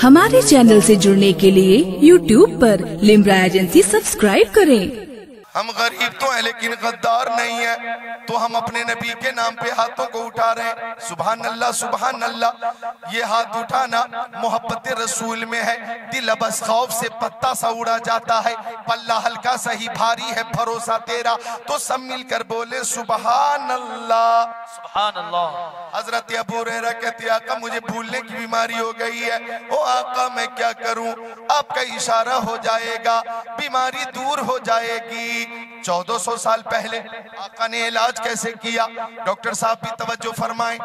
हमारे चैनल से जुड़ने के लिए यूट्यूब पर लिमरा एजेंसी सब्सक्राइब करें। हम गरीब तो हैं लेकिन गद्दार नहीं है। तो हम अपने नबी के नाम पे हाथों को उठा रहे हैं। सुबह अल्लाह सुबह अल्लाह ये हाथ उठाना मोहब्बत रसूल में है। दिल बस खौफ से पत्ता सा उड़ा जाता है। पल्ला हल्का सा ही भारी है भरोसा तेरा। तो सब मिलकर बोले सुबह अल्लाह सुबह अल्लाह हज़रत अबू रेरा कहते आका मुझे भूलने की बीमारी हो गई है। ओ आका मैं क्या करूँ? आपका इशारा हो जाएगा। बीमारी दूर हो जाएगी। 1400 साल पहले आका ने इलाज कैसे किया? डॉक्टर साहब भी तवज्जो फरमाए।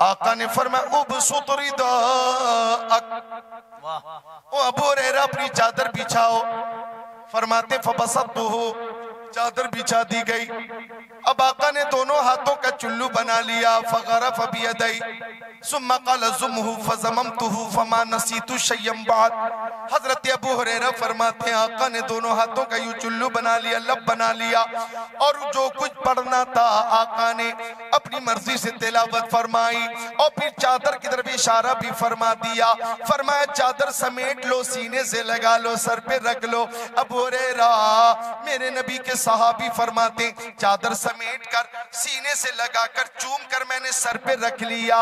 आका ने फरमाया, उब सुतरी ओ अबू अपनी चादर बिछाओ। फरमाते फबसत हो चादर बिछा दी गई। अब आका ने दोनों हाथों का चुल्लू बना लिया। फगरा फबियदई सुम्मा कल जुमहु फजममतुहु फमा नसीतु शय्यम बाद। हज़रत अबू हुरैरा फरमाते हैं, आका ने दोनों हाथों का यूँ चुल्लू बना लिया, लब बना लिया। और जो कुछ पढ़ना था, आका ने अपनी मर्ज़ी से तिलावत फरमाई। और फिर चादर की तरफ़ इशारा भी फरमा दिया। फरमाया, चादर समेट लो, सीने से लगा लो, सर पे रख लो। अबू हुरैरा, मेरे नबी के सहाबी फरमाते, चादर समेट कर सीने से लगाकर चूम कर मैंने सर पे रख लिया।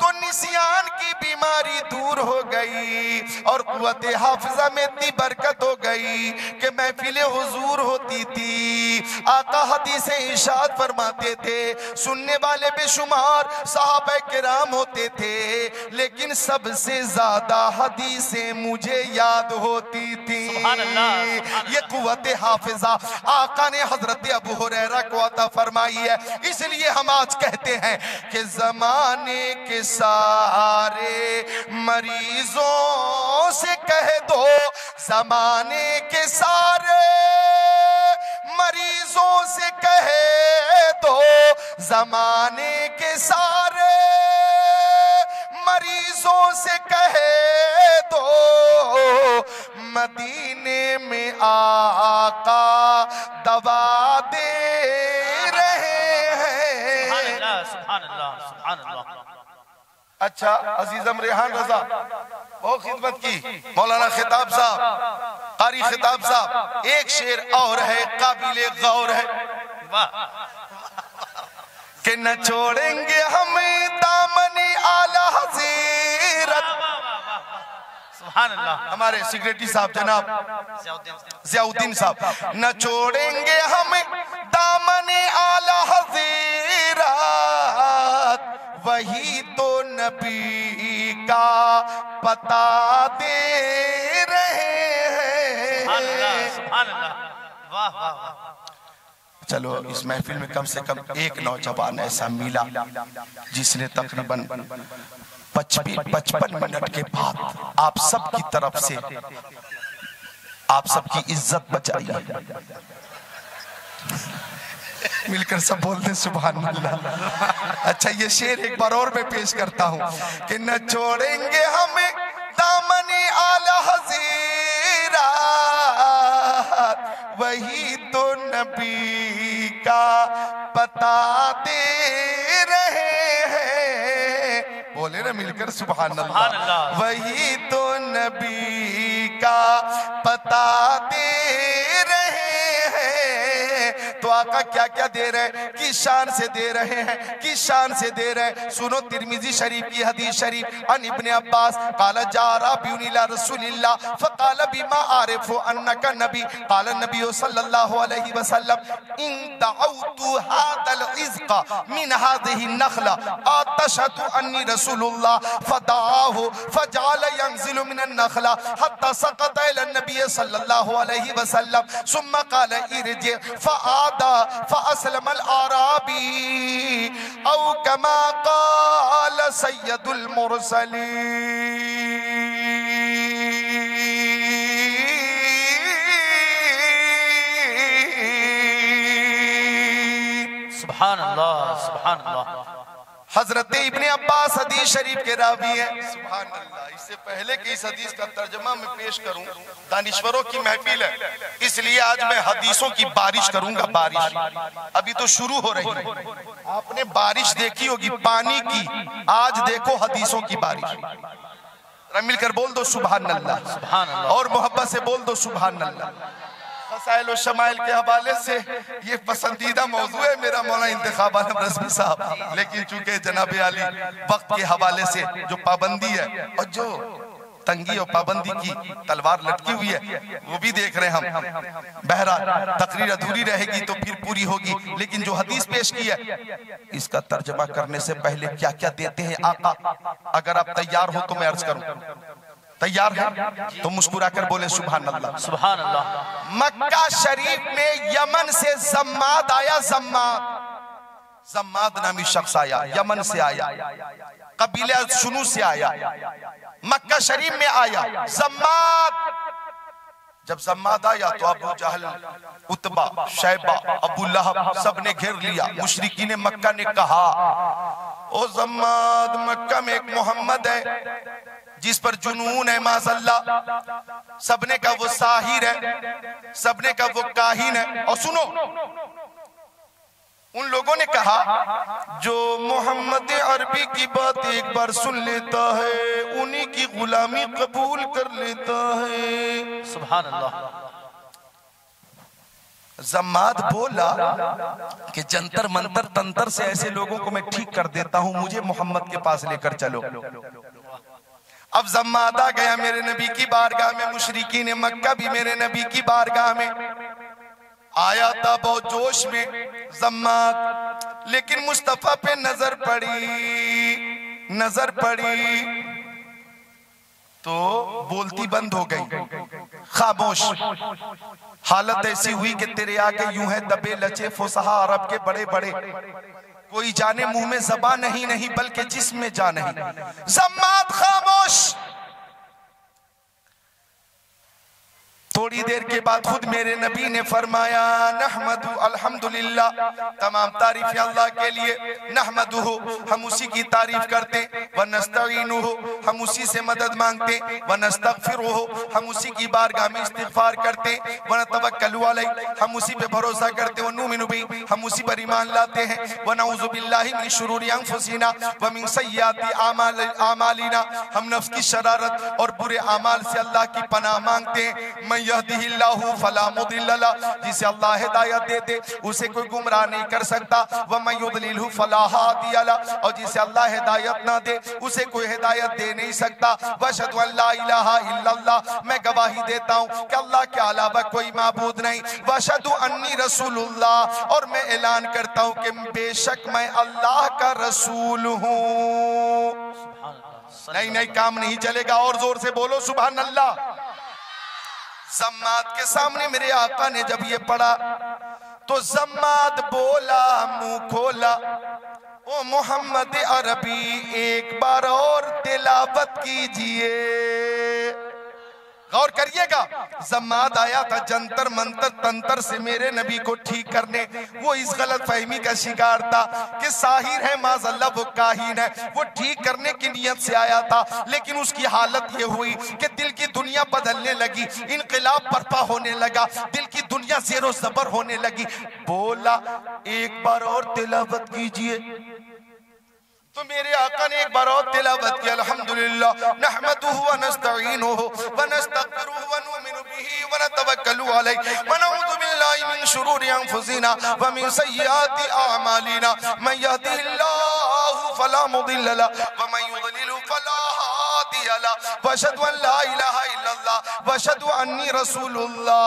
तो निसियान की बीमारी दूर हो गई और कुत हाफिजा में इतनी बरकत हो गई कि महफिल हुजूर होती थी। आका हदीस इशाद फरमाते थे सुनने वाले बेशुमार साहब किराम होते थे लेकिन सबसे ज़्यादा हदीसें मुझे याद होती थी। ये कुत हाफिजा आका ने हज़रत अबू हुरैरा को अता फरमाई है। इसलिए हम आज कहते हैं कि जमाने के सारे मरीजों से कह दो, जमाने के सारे मरीजों से कह दो, जमाने के सारे मरीजों से कह दो। मदीने में आका दवा अच्छा अजीजम रेहान रजा। बहुत खिदमत की। मौलाना खिताब साहब कारी खिताब साहब एक शेर और है काबिल गौर है। कि न छोड़ेंगे हम दामनी आला हजीरत। हमारे सिक्रेटरी साहब जनाब। जियाउद्दीन साहब। न छोड़ेंगे हम दामन आला हजीरात। वही नबी का पता दे रहे अल्लाह हैं अल्लाह वाह वाह वाह चलो इस महफिल में कम से कम एक नौजवान ऐसा मिला जिसने तकरीबन पचपन पचपन मिनट के बाद आप सब की तरफ़ से आप सबकी इज़्ज़त बचाई। मिलकर सब बोलते सुभान अल्लाह अच्छा ये शेर एक बार और मैं पेश करता हूँ कि न छोड़ेंगे हमें दामनी आला हजीरा, वही तो नबी का पता दे रहे हैं बोले ना मिलकर सुभान अल्लाह। वही तो नबी का पता दे रहे आका क्या क्या दे रहे हैं? किस शान से दे रहे हैं किस शान से दे रहे हैं। सुनो तिरमिजी शरीफ की हदीस शरीफ। अन इब्ने अब्बास, काला जारा बिउनिला रसूलिल्लाह, फकाल बिमा आरिफु अन्नका नबी। काल नबी सल्लल्लाहु अलैहि वसल्लम, इन दअउतु हादल इज़्क़ा मिन हादिहि नखला। आतशतु अन्नी रसूलुल्लाह, फदाहु फजाल यंजिलु मिन नखला। हत्ता सक़त इला नबी सल्लल्लाहु अलैहि वसल्लम, सुम्मा काल इरजि, फआदा फअस्लम अल आराबी औ कमा काल सय्यदुल मुरसलीन सुभान अल्लाह सुभान अल्लाह हज़रत इब्ने अब्बास हदीस शरीफ के रावी है। सुभान अल्लाह इससे पहले कि इस हदीस का तर्जमा मैं पेश करूँ दानिश्वरों की महफिल है। इसलिए आज मैं हदीसों की बारिश करूँगा बारिश। अभी तो शुरू हो रही है। आपने बारिश देखी होगी पानी की। आज देखो हदीसों की बारिश। मिलकर बोल दो सुबहान अल्लाह सुभान अल्लाह और मोहब्बत से बोल दो सुबहान अल्लाह फसाइल और शमाइल के हवाले से ये पसंदीदा मौजू है, मेरा मौला आलम साहब। लेकिन चूँकि जनाब अली वक्त के हवाले से जो पाबंदी है और जो तंगी और पाबंदी की तलवार लटकी हुई है, वो भी देख रहे हैं हम। बहरहाल, तकरीर अधूरी रहेगी तो फिर पूरी होगी, लेकिन जो हदीस पेश की है, इसका तर्जमा करने से पहले क्या क्या देते हैं आका? अगर आप तैयार हो तो मैं अर्ज़ करूँ। तैयार है? तो मुस्कुरा कर बोले सुबह अल्लाह सुभान अल्लाह मक्का शरीफ में यमन से जम्माद आया जम्माद जम्माद नामी शख्स आया यमन से आया। कबीले शुनू से आया। मक्का शरीफ में आया जम्माद। जब जम्माद आया तो अबू जहल उतबा शैबा अबू लहब सबने घेर लिया। मुशरिकी ने मक्का ने कहा ओ जम्माद मक्का में एक मोहम्मद है। जिस पर जुनून है माजल्ला। सबने का वो साहिर है सबने का वो काहिन है। और सुनो उन लोगों ने कहा जो मोहम्मद अरबी की बात एक बार सुन लेता है उन्हीं की गुलामी कबूल कर लेता है। सुभान अल्लाह जमात बोला कि जंतर मंतर तंतर से ऐसे लोगों को मैं ठीक कर देता हूँ मुझे मोहम्मद के पास लेकर चलो। अब जम्माद गया मेरे नबी की बारगाह में मुशरिकी ने मक्का भी मेरे नबी की बारगाह में। आया था बहुत जोश में जम्माद लेकिन मुस्तफ़ा पे नज़र पड़ी नज़र पड़ी तो बोलती बंद हो गई। खामोश। हालत ऐसी हुई कि तेरे आगे यूँ है दबे लचे फुसहा अरब के बड़े बड़े कोई जाने मुँह में जबा नहीं नहीं बल्कि जिसमें जा नहीं जम्मात खामोश। थोड़ी देर के बाद खुद मेरे नबी ने फरमाया, नहमदु अल्हम्दुलिल्लाह। तमाम तारीफ़ अल्लाह के लिए नहमदु हम उसी की तारीफ़ करते व नस्तईनु हम उसी से मदद मांगते व नस्तगफिरु हम उसी की बारगाह में इस्तिगफार करते व नतवक्कलु हम उसी पे भरोसा करते व नुमिनु भी, हम उसी पर ईमान लाते हैं। व नऊज़ु बिल्लाहि मिन शुरूरि अनफुसिना व मिन सय्याति आमाल आमालिना। हम नफ्स की शरारत और बुरे अमाल से अल्लाह की पनाह मांगते हैं। फला मुदिल्ल जिसे अल्लाह हिदायत दे दे उसे कोई गुमराह नहीं कर सकता। व मैं युदलिलहु फला हादिया और जिसे अल्लाह हिदायत ना दे उसे कोई हिदायत दे नहीं सकता। इल्लल्लाह मैं गवाही देता हूँ कि अल्लाह के अलावा कोई माबूद नहीं। वशहदु अन्नी रसूलुल्लाह और मैं ऐलान करता हूँ कि बेशक मैं अल्लाह का रसूल हूँ। नहीं नहीं काम नहीं चलेगा। और ज़ोर से बोलो सुबह अल्लाह। जम्मात के सामने मेरे आका ने जब ये पढ़ा तो जम्मात बोला, मुँह खोला, ओ मोहम्मद अरबी, एक बार और तिलावत कीजिए। गौर करिएगा, जमात आया था जंतर मंतर, तंतर से मेरे नबी को ठीक करने। वो इस गलत फहमी का शिकार था कि साहिर है माजल्ला वो काहिन है। वो ठीक करने की नीयत से आया था, लेकिन उसकी हालत ये हुई कि दिल की दुनिया बदलने लगी, इनकलाब बर्पा होने लगा, दिल की दुनिया जेरो जबर होने लगी। बोला, एक बार और तिलावत कीजिए। तो मेरे आका ने एक बार और तिलावत की, अल्हम्दुलिल्लाह, नहमदुहु व नस्तईनुहु व नस्तगफिरुहु व नुमिनु बिही व नतवक्कलु अलैहि। व नऊज़ु बिल्लाहि मिन शुरूरि अनफुसिना व मिन सय्यिआति अअमालिना मन यहदिहिल्लाहु फला मुदिल्ल लहु व मन युद्लिलहु फला हादिय लहु व अशहदु अन ला इलाहा इल्लल्लाह व अशहदु अन्नी रसूलुल्लाह।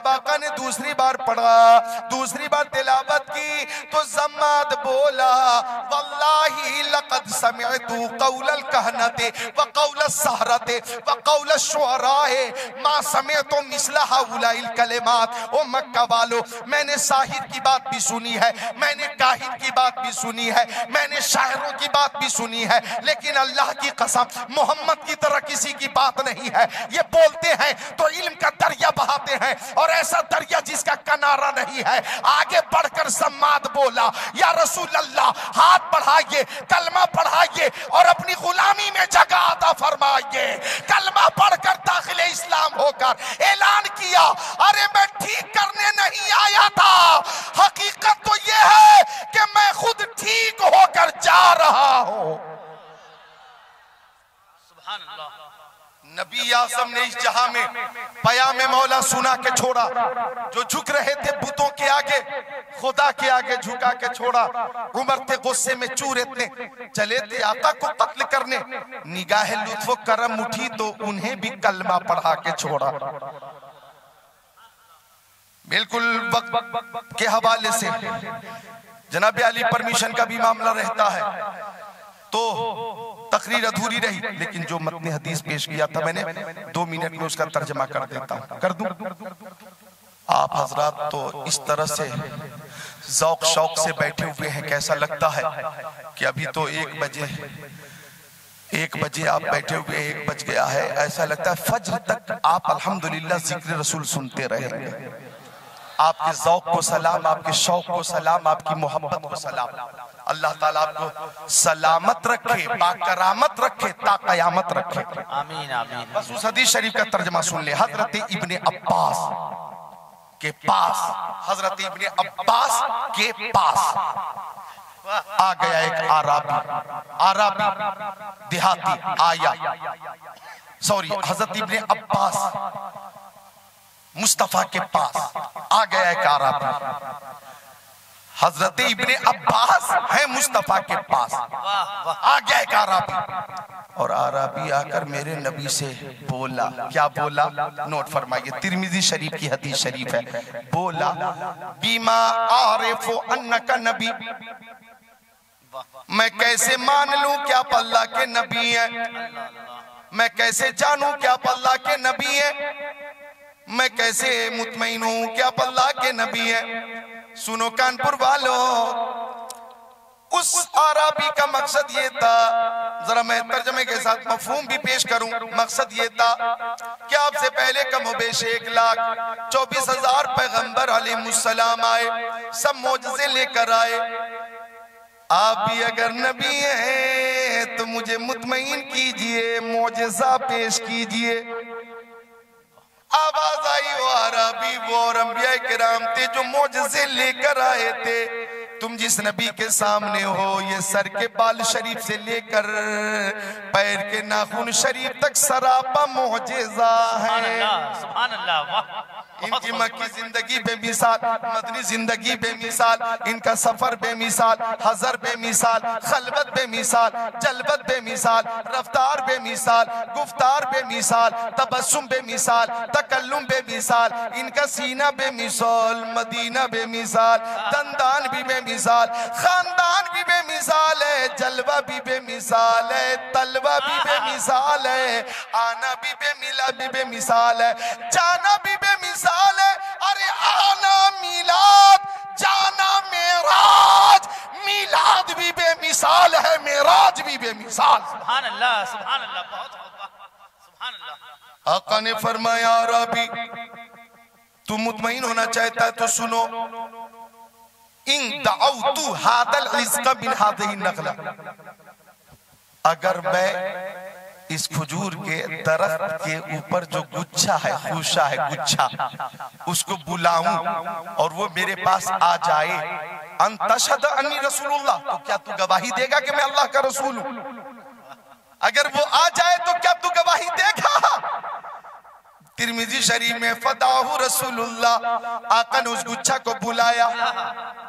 जब आका ने दूसरी बार पढ़ा, दूसरी बार तिलावत की तो जम्माद बोला, वल्लाही लक़द समिअतु कौलल कहनते व कौल सहरते व कौल शुअराए, मा समिअतु मिसला हाउलाइल कलिमात। ओ मक्का वालो, मैंने साहिर की बात भी सुनी है, मैंने काहिर की बात भी सुनी है, मैंने शायरों की बात भी सुनी है, लेकिन अल्लाह की कसम, मोहम्मद की तरह किसी की बात नहीं है। ये बोलते हैं तो इल्म का दरिया बहाते हैं और ऐसा दरिया जिसका किनारा नहीं है, आगे बढ़कर सम्माद बोला, या रसूल अल्लाह हाथ बढ़ाइए, कलमा पढ़ाइए और अपनी गुलामी में जगह अदा फरमाइए। कलमा पढ़कर दाखिल इस्लाम होकर ऐलान किया, अरे मैं ठीक करने नहीं आया था। हकीकत तो यह है कि मैं खुद ठीक होकर जा रहा हूँ। नबी आसम ने इस जहाँ में पया में मौला सुना के छोड़ा। जो झुक रहे थे बुतों के आगे खुदा के आगे झुका के छोड़ा। उमर थे गुस्से में चूर इतने चले थे आका को कत्ल करने। निगाह लुत्फ करम उठी तो उन्हें भी कलमा पढ़ा के छोड़ा। बिल्कुल वक्त के हवाले से। जनाब अली परमिशन का भी मामला रहता है। तो तकरीर अधूरी रही, लेकिन जो मतने हदीस पेश किया था मैंने, दो मिनट में उसका तर्जमा कर देता हूँ। कर दूँ? आप हजरात तो इस तरह से जौक शौक से बैठे हुए हैं, कैसा लगता है कि अभी तो एक बजे एक बजे आप बैठे हुए, एक बज गया है, ऐसा लगता है फज्र तक आप अल्हम्दुलिल्लाह ज़िक्र रसूल सुनते रहेंगे आपके जौक को सलाम, आपके शौक को सलाम, आपकी मोहब्बत को सलाम। अल्लाह ताला आपको सलामत रखे बाकरामत रखे ता कयामत रखे। आमीन आमीन। बस उस हदीस शरीफ का तर्जमा सुन ले। हज़रत इब्ने अब्बास के पास हज़रत इब्ने अब्बास के पास आ गया एक आराबी। आराबी देहाती आया। सॉरी हज़रत इब्ने अब्बास मुस्तफ़ा के पास आ गया एक आराबी। हज़रत इब्ने अब्बास है मुस्तफ़ा के पास। आ गया एक आराबी। और आराबी आकर मेरे नबी से बोला क्या बोला? नोट फरमाइए तिरमिजी शरीफ की हदीस शरीफ है। बोला बीमा आरिफो अन्न का नबी। मैं कैसे मान लूँ क्या आप अल्लाह के नबी है? मैं कैसे जानूं क्या आप अल्लाह के नबी है? मैं कैसे मुतमईन हूँ? क्या आप अल्लाह के नबी है? सुनो कानपुर वालों, उस आराबी का मकसद ये था, जरा मैं तर्जमे के साथ मफहूम भी पेश करूँ। मकसद ये था कि आपसे पहले कम बेश एक लाख चौबीस हज़ार पैगंबर अलीसलाम आए, सब मोजे लेकर आए। आप भी अगर नबी हैं तो मुझे मुतमईन कीजिए मोजा पेश कीजिए। आवाज़ आई वो अरबी वो अरबिया कराम थे जो मोजे लेकर आए थे। तुम जिस नबी के सामने हो, ये सर के बाल शरीफ से लेकर पैर के नाखून शरीफ तक सरापा सुभान है। सुभान अल्लाह वाह। इनकी मक्की ज़िंदगी बेमिसाल मदनी ज़िंदगी बेमिसाल इनका सफ़र बेमिसाल हजर बेमिसाल खलबत बेमिसाल जलबत बेमिसाल रफ्तार बेमिसाल गुफ्तार बेमिसाल तबस्सुम बेमिसाल तकल्लुम बेमिसाल इनका सीना बेमिसाल मदीना बेमिसाल दंदान भी बेमिसाल खानदान भी बेमिसाल है जलवा भी बेमिसाल है तलवा भी बेमिसाल है आना भी बेमिला भी बेमिसाल है जाना भी बेमिसाल है अरे आना मिलाद जाना मेराज। मिलाद भी बेमिसाल है मेराज भी बेमिसाल। सुभान अल्लाह सुभान अल्लाह बहुत सुभान अल्लाह आका ने फरमाया रबी तू मुतमईन होना चाहता है तो सुनो। इन दाउतु हादल रिज्क बिन हादिही नखला अगर मैं इस खजूर के दरख्त के ऊपर जो गुच्छा है गुच्छा है, गुच्छा, उसको बुलाऊं और वो मेरे पास आ जाए। अंतशद अन्नी रसूलुल्लाह। तो क्या तू गवाही देगा कि मैं अल्लाह का रसूल हूँ? अगर वो आ जाए तो क्या तू गवाही देगा? तिरमिजी शरीफ में फताहु रसूलुल्लाह। आका ने उस गुच्छा को बुलाया।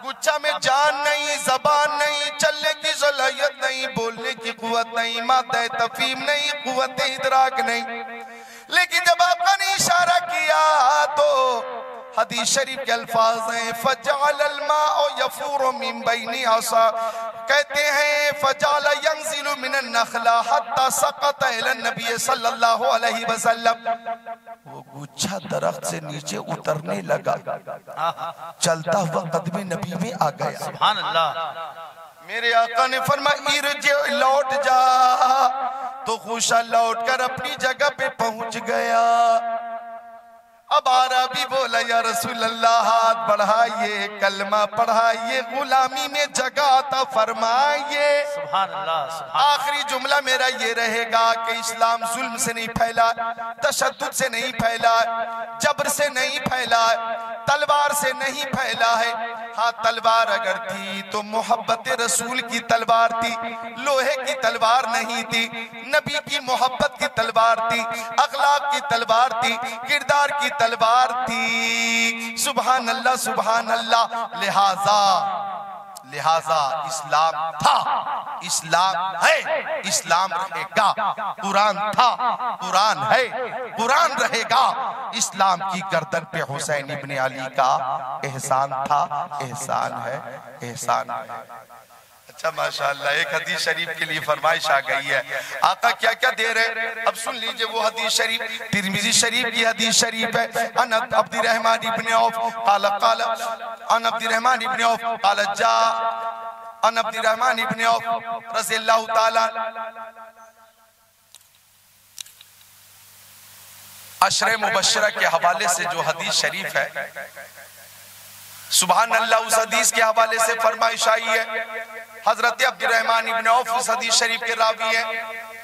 गुच्छा में जान नहीं, जबान नहीं, चलने की सलाहियत नहीं, बोलने की कुवत नहीं मादा तफीम नहीं, कुवत इदराक नहीं। लेकिन जब आपका ने इशारा किया तो हदीस शरीफ के अल्फाज हैं फजाल अलमा और यफूर कहते हैं, फजाल यंजिलु मिन नखला हत्ता सक़त इला नबी सल्लल्लाहु अलैहि वसल्लम वो गुच्छा दरख्त से नीचे उतरने लगा चलता हुआ कदम नबी में आ गया मेरे आका ने फरमाया लौट जा तो खुशा लौट कर अपनी जगह पे पहुँच गया अब भी बोला या रसूल अल्लाह हाथ बढ़ाइए कलमा पढ़ाइए गुलामी में जगह आता फरमाइए। आखिरी जुमला मेरा ये रहेगा कि इस्लाम जुल्म से नहीं फैला तशद से नहीं फैला जबर से नहीं फैला तलवार से नहीं फैला है। हाँ तलवार अगर थी तो मोहब्बत रसूल की तलवार थी लोहे की तलवार नहीं थी नबी की मोहब्बत की तलवार थी अखलाक की तलवार थी किरदार की तलवार थी। सुबह अल्लाह सुबहान अल्लाह लिहाजा लिहाजा, इस्लाम था। इस्लाम है, इस्लाम रहेगा। कुरान था, कुरान है, कुरान रहेगा। इस्लाम की गर्दन पे हुसैन इब्ने अली का एहसान था। एहसान है एहसान है। अच्छा माशाल्लाह, एक हदीस शरीफ के लिए फरमाइश आ गई है। आका क्या क्या दे रहे अब सुन लीजिए, वो हदीस शरीफ, तिरमिजी शरीफ की हदीस शरीफ है। अन अब्दुर रहमान इब्ने औफ, काला काला, अन अब्दुर रहमान इब्ने औफ, काला, जा, अन अब्दुर रहमान इब्ने औफ रज़ी अल्लाह ताला, अशर मुबशरा के हवाले से जो हदीस शरीफ है सुबहान अल्लाह उस हदीस के हवाले से फरमाइश आई है। हज़रत अब्दुलरहमान इब्न औफ उस हदीस शरीफ के रावी है।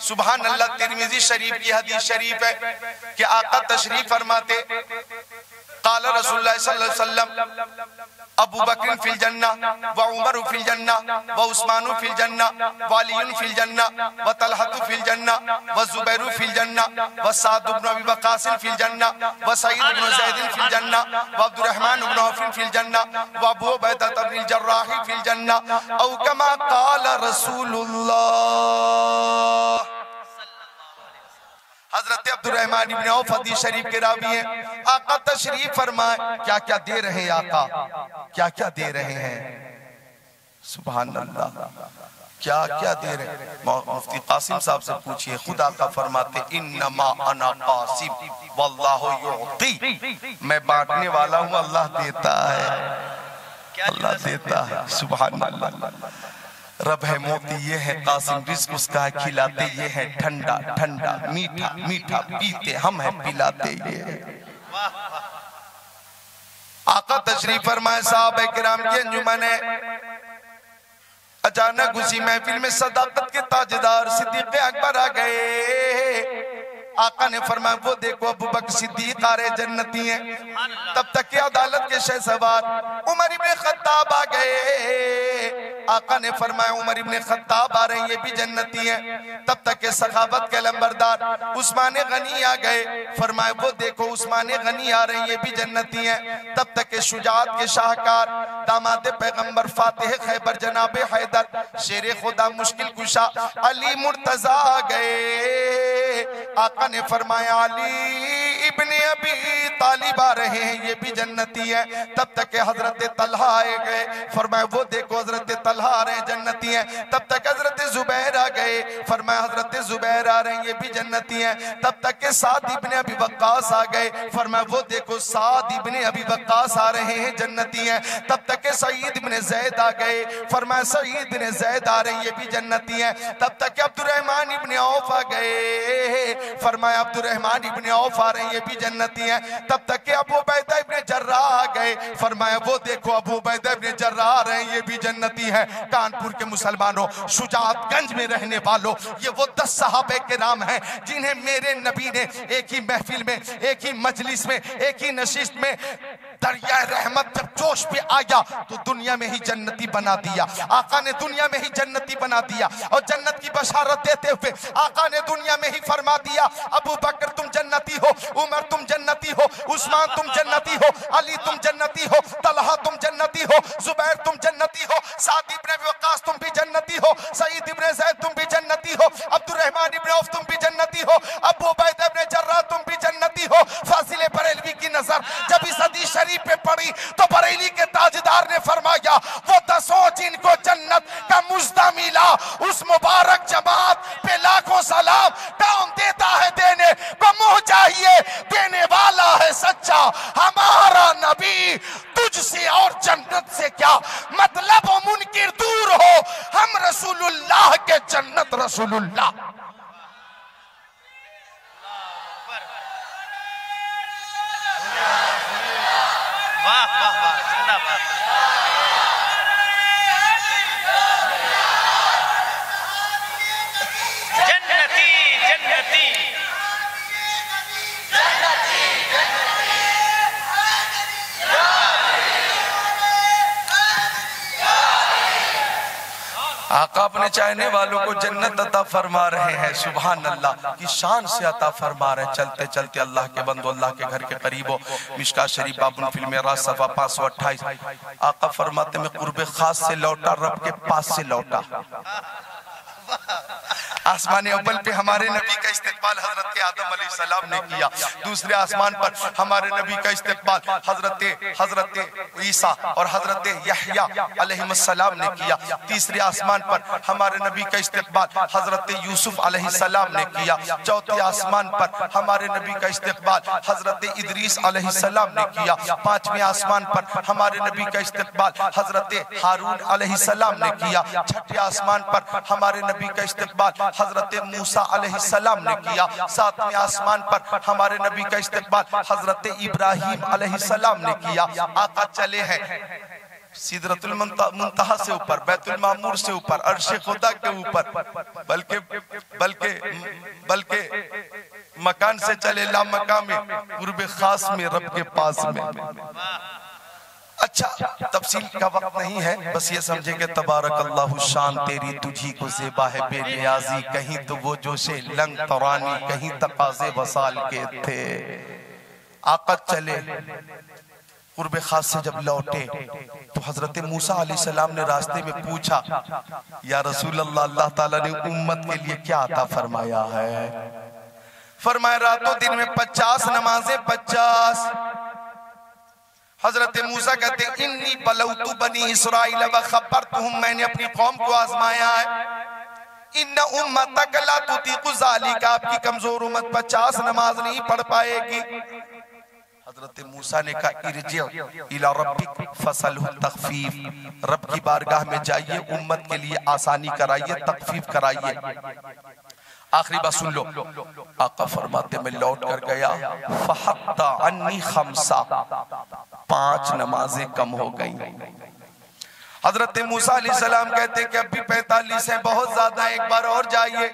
सुबहान अल्लाह तिरमिजी शरीफ की हदीस शरीफ है कि आका तशरीफ़ फरमाते काला वसल्लम अबू बकर फिल जन्ना व उमर फिल जन्ना व उस्मान फिल जन्ना व अली फिल जन्ना व तलहत फिल जन्ना व जुबैर फिल जन्ना व साद इब्न अबी वकास फिल जन्ना व सईद इब्न ज़ैद फिल जन्ना व अब्दुर्रहमान इब्न औफ फिल जन्ना व अबू उबैदा इब्न जर्राह फिल जन्ना औ कमा काल रसूलुल्लाह हज़रत अब्दुलरहमान इब्न औफ शरीफ के रावी हैं। आका तशरीफ़ फरमाए क्या क्या दे रहे हैं आका? क्या क्या दे रहे हैं? सुभान अल्लाह क्या क्या दे रहे मुफ्ती कासिम साहब से पूछिए, खुदा का फरमाते मैं बांटने वाला हूँ, अल्लाह देता है। अल्लाह देता है अल्लाह रब है मोती, ये है कासिम रिस्क उसका है खिलाते, ये है ठंडा ठंडा, मीठा मीठा, पीते, हम है पिलाते, ये आका तशरीफ़ फरमाए, साहब किराम की अंजुमन है। अचानक उसी महफिल में सदाकत के ताजदार सिद्दीक अकबर आ गए। आका ने फरमाया, वो देखो अबू बकर सिद्दीक आ रहे जन्नती हैं। तब तक के अदालत के शहसवार उमर इब्ने खत्ताब आ गए। आका ने फरमाया, उमर इब्ने खत्ताब आ रहे हैं, ये भी जन्नती हैं। तब तक के सखावत के लंबरदार उस्मान गनी आ गए। फरमाया, वो देखो, उस्मान गनी आ रहे हैं, ये भी जन्नती हैं। तब तक के शुजात के शाहकार, दामाद पैगंबर, फातेह खैबर, जनाब हैदर, शेर खुदा, मुश्किल कुशा, अली मुर्तजा आ गए। आका ने फरमाया, अली इब्ने अबी तालिब आ रहे हैं, ये भी जन्नती है। तब तक के हज़रत तलहा आए गए। फरमाया वो देखो हज़रत तलहा आ रहे हैं, जन्नती है। तब तक हज़रत जुबैर आ गए। फरमाया हज़रत जुबैर आ रहे हैं, ये भी जन्नती है। तब तक के साद इब्ने अबी वक्कास आ गए। फरमाया वो देखो साद इब्ने अबी वक्कास आ रहे हैं, जन्नती हैं। तब तक के सईद इब्ने जैद आ गए। फरमाया सईद इब्ने जैद आ रहे हैं, ये भी जन्नती हैं। तब तक के अब्दुर्रहमान इब्ने औफ आ गए। फरमाया अब्दुर्रहमान इब्ने औफ आ रहे हैं ये भी जन्नती हैं। तब तक के अबू बैदा इब्ने जर्रा आ गए। फरमाया, वो देखो, अबू बैदा इब्ने जर्रा आ रहे हैं ये भी जन्नती हैं। कानपुर के मुसलमानों सुजातगंज में रहने वालों, ये वो दस साहब के नाम हैं, जिन्हें मेरे नबी ने एक ही महफिल में, एक ही मजलिस में, एक ही नशिस्त में दरिया रहमत जब जोश पे आया तो दुनिया में ही जन्नती बना दिया। आका ने दुनिया में ही जन्नती बना दिया और जन्नत की बशारत देते हुए आका ने दुनिया में ही फरमा दिया, अबू बकर, तुम जन्नती हो, उमर, तुम जन्नती हो, उस्मान, तुम जन्नती हो, अली, तुम जन्नती हो, तलहा, तुम जन्नती हो, जुबैर, तुम जन्नती हो साद इब्ने वक्कास तुम भी जन्नती हो, सईद, इब्ने जैद, तुम भी जन्नती हो, अब्दुर्रहमान, इब्ने औफ, तुम भी जन्नत आका अपने चाहने वालों को जन्नत अता फरमा रहे हैं। सुबह अल्लाह की शान से अता फरमा रहे चलते चलते अल्लाह के बंदो अल्लाह के घर के करीब। हो मिशका शरीफ बाबुल फ़िल्म सफ़ा पाँच सौ अट्ठाईस। आका फरमाते में कुर्ब खास से लौटा रब के पास से लौटा। आसमान अव्वल पे हमारे नबी का इस्तेमाल हज़रत आदम सलाम ने किया। दूसरे आसमान पर हमारे नबी का इस्तेमाल हज़रत हज़रत ईसा और हज़रत यहया सलाम ने किया। तीसरे आसमान पर हमारे नबी का इस्तेमाल हज़रत यूसुफ सलाम ने किया। चौथे आसमान पर हमारे नबी का इस्तेमाल हज़रत इदरीस सलाम ने किया। पाँचवें आसमान पर हमारे नबी का इस्तेमाल हज़रत हारून सलाम ने किया। छठे आसमान पर हमारे नबी का इस्तेमाल हज़रत मूसा ने किया। सातवें आसमान पर हमारे नबी का इस्तेमाल हज़रत इब्राहिम सलाम ने किया। आका चले हैं। सिदरतुल मुंतहा से ऊपर, बैतुल मामूर से ऊपर अर्श खुदा के ऊपर। बल्कि बल्कि बल्कि मकान से चले ला मकाम में गुरब खास में, रब के पास में। अच्छा तफसील का वक्त नहीं है, बस ये समझे कि तबारक अल्लाह शान तेरी तुझी को जेबा है बेनियाजी। कहीं तो वो जोशे लंग तरानी, कहीं तकाजे वसाल के थे। आकत चले, कुर्ब खास से जब लौटे तो हज़रत मूसा सलाम ने रास्ते में पूछा, या रसूल अल्लाह अल्लाह ताला ने उम्मत के लिए क्या अता फरमाया है? फरमाया, रातों दिन में पचास, नमाजें पचास हज़रत मूसा कहते इन्नी बलौतु बनी इसराइल व खबर तुम मैंने अपनी कौम को आजमाया है। इन का आपकी कमज़ोर उम्मत पचास नमाज़ नहीं पढ़ पाएगी। हज़रत मूसा ने कहा इरजे इला रब्बिक फ़सल रब की बारगाह में जाइए उम्मत के लिए आसानी कराइए तखफीफ कराइए। आखिरी बात सुन लो। आका फरमाते, में लौट कर गया। खमसा। पाँच नमाजें कम हो गई। हज़रत मूसा सलाम कहते कि अभी पैतालीस है, बहुत ज़्यादा एक बार और जाइए।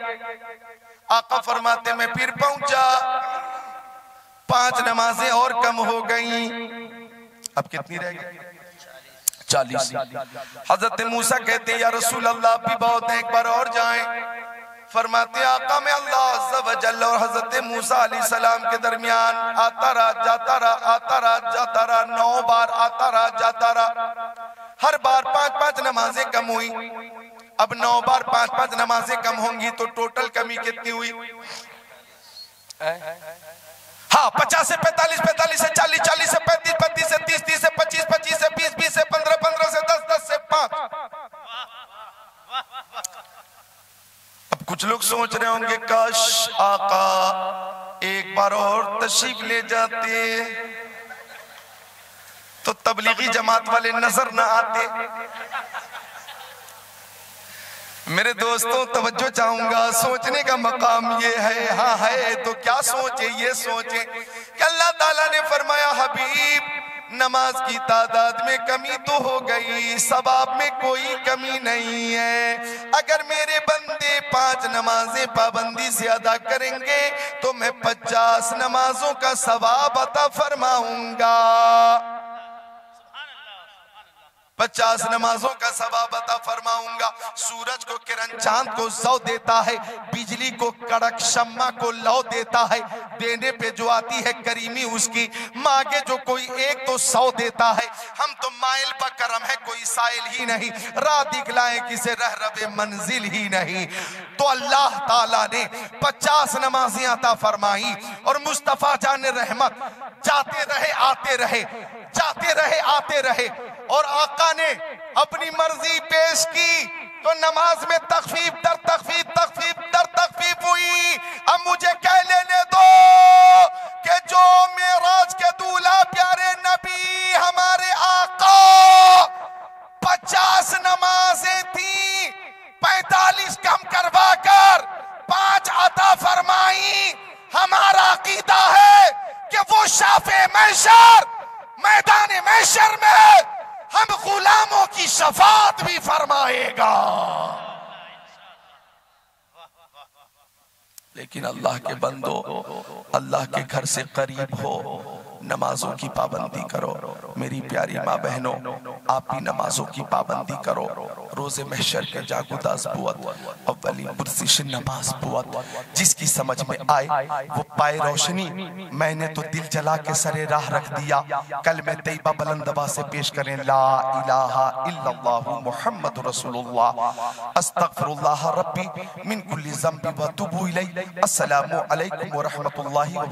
आका फरमाते, में फिर पहुँचा। पाँच नमाजें और कम हो गई। अब कितनी रह गई? चालीस। हज़रत मूसा कहते या रसूल अल्लाह भी बहुत है, एक बार और जाएँ। फरमाते आका में अल्लाह और हज़रत मूसा सलाम के दरमियान, आता रहा जाता रहा आता रहा जाता रहा नौ बार आता रहा जाता रहा हर बार पाँच पाँच नमाजें कम हुई। अब नौ बार पाँच पाँच नमाजें कम होंगी तो टोटल कमी कितनी हुई? हाँ पचास से पैतालीस पैतालीस से चालीस चालीस से पैंतीस पैंतीस से तीस तीस से पच्चीस पच्चीस से बीस बीस से पंद्रह पंद्रह से दस दस से पाँच। कुछ लोग सोच रहे होंगे, काश आका एक बार और तशीफ ले जाते। तो तबलीगी जमात वाले नज़र ना आते। मेरे दोस्तों, तवज्जो चाहूँगा, सोचने का मकाम ये है हाँ है तो क्या सोचे, ये सोचे। कि अल्लाह ताला ने फरमाया, हबीब नमाज़ की तादाद में कमी तो हो गई सबाब में कोई कमी नहीं है। अगर मेरे बंदे पाँच नमाजें पाबंदी ज़्यादा करेंगे तो मैं पचास नमाजों का सवाब अता फरमाऊँगा। पचास नमाजों का सवाब अता फरमाऊँगा। सूरज को किरण, चाँद को सौ देता है, बिजली को कड़क, शम्मा को लौ देता है। देने पे जो आती है करीमी, उसकी मांगे जो कोई एक तो सौ देता है। हम तो माइल पर करम है, कोई साइल ही नहीं। राह दिखलाए किसे रह रबे मंजिल ही नहीं। तो अल्लाह ताला ने पचास नमाजें अता फरमाई और मुस्तफ़ा जान रहमत, जाते रहे, आते रहे, जाते रहे, आते रहे। और आका ने अपनी मर्ज़ी पेश की तो नमाज़ में तकफीफ, दर तकफीफ तकफीफ, दर तकफीफ हुई। अब मुझे कह लेने दो कि जो मेराज के दूल्हा प्यारे नबी, हमारे आका, पचास नमाजें थी, पैतालीस कम करवा कर, पाँच अता फरमाई। हमारा अकीदा है कि वो शाफे मैशर, मैदान मैशर में हम गुलामों की शफात भी फरमाएगा। लेकिन अल्लाह के बंदो, अल्लाह के घर से करीब हो। नमाजों की पाबंदी करो। मेरी प्यारी माँ बहनों आप भी नमाजों की पाबंदी करो। रोज़े महशर के जागुदास बुअत पुरसिश नमाज़ बुअत जिसकी समझ में आए, वो पाए रोशनी, मैंने तो दिल जला के सरे राह रख दिया। कल मैं तैयबा बुलंदबा से पेश करें, ला इलाहा इल्लल्लाहु मुहम्मद रसूलुल्लाह। अस्तगफिरुल्लाह रब्बी मिन कुल्ली व तुबू व रहमतुल्लाहि व